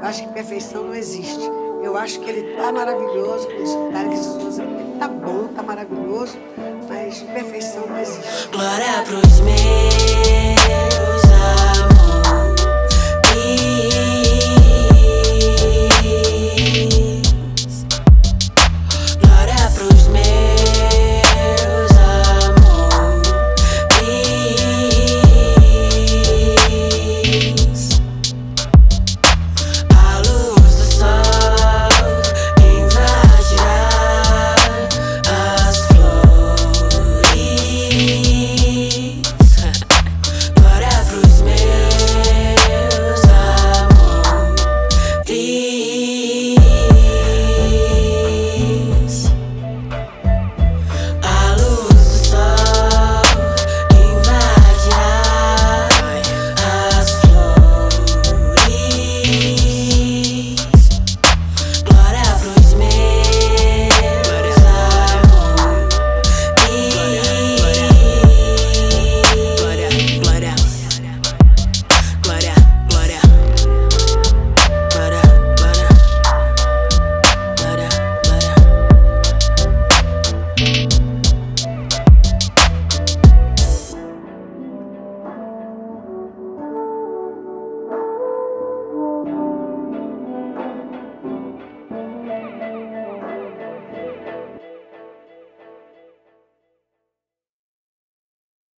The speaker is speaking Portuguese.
Eu acho que perfeição não existe. Eu acho que ele está maravilhoso, com o Tarek Souza. Ele tá bom, tá maravilhoso, mas perfeição não existe. Glória pros meus.